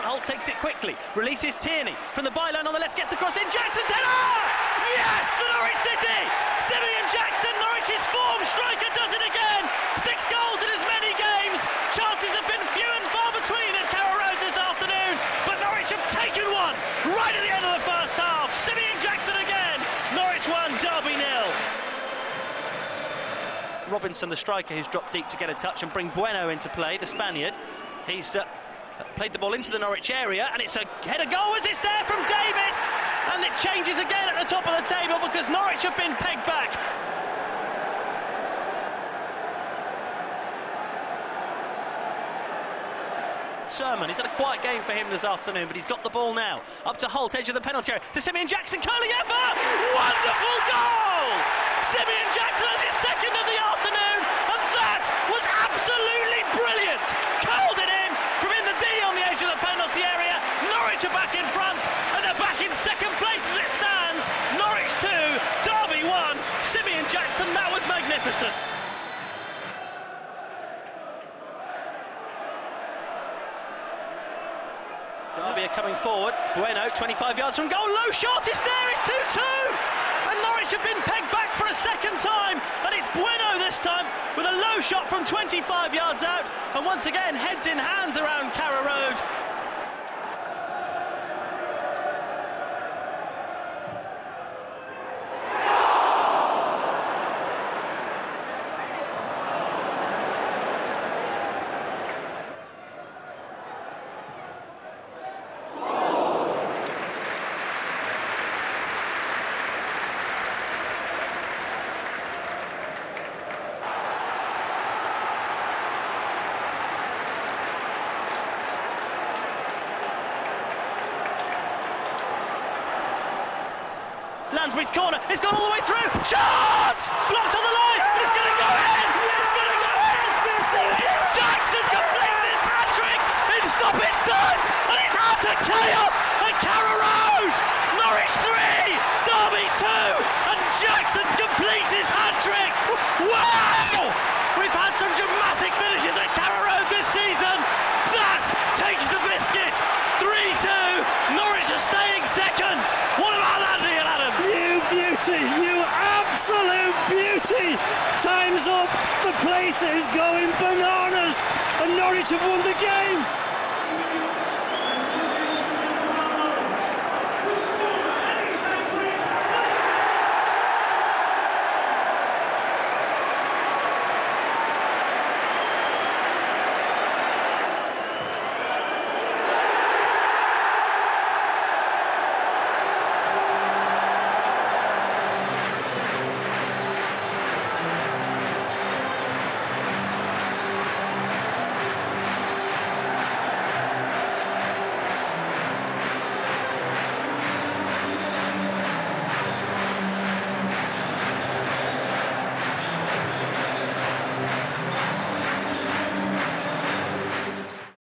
Holt takes it quickly, releases Tierney from the byline on the left, gets the cross in. Jackson's header! Yes, for Norwich City! Simeon Jackson, Norwich's form striker, does it again! Six goals in as many games. Chances have been few and far between at Carrow Road this afternoon, but Norwich have taken one right at the end of the first half. Simeon Jackson again. Norwich one, Derby nil. Robinson, the striker, who's dropped deep to get a touch and bring Bueno into play, the Spaniard. He's uh, played the ball into the Norwich area, and it's a header goal as it's there from Davis, and it changes again at the top of the table because Norwich have been pegged back. Surman. He's had a quiet game for him this afternoon, but he's got the ball now. Up to Holt, edge of the penalty area, to Simeon Jackson, curling effort! Wonderful goal! Simeon Jackson has his second of the afternoon, and that was absolutely brilliant! Curled it in from in the D on the edge of the penalty area. Norwich and they're back in second place as it stands. Norwich 2, Derby 1. Simeon Jackson, that was magnificent. Derby are coming forward. Bueno, 25 yards from goal. Low shot, it's there, it's 2 2. And Norwich have been pegged back for a second time. And it's Bueno this time with a low shot from 25 yards out. And once again, heads in hands around Carrow Road. Lansbury's corner, it's gone all the way through. Chance! Blocked on the line, but it's going to go in! It's going to go in! Jackson completes his hat trick in stoppage time, and it's out to chaos at Carrow Road! Norwich 3, Derby 2, and Jackson completes his hat trick! Wow! We've had some dramatic finishes at Carrow Road this season. That takes the biscuit. 3-2. Norwich are staying second. What about that, Neil Adams? You beauty, you absolute beauty. Time's up. The place is going bananas, and Norwich have won the game.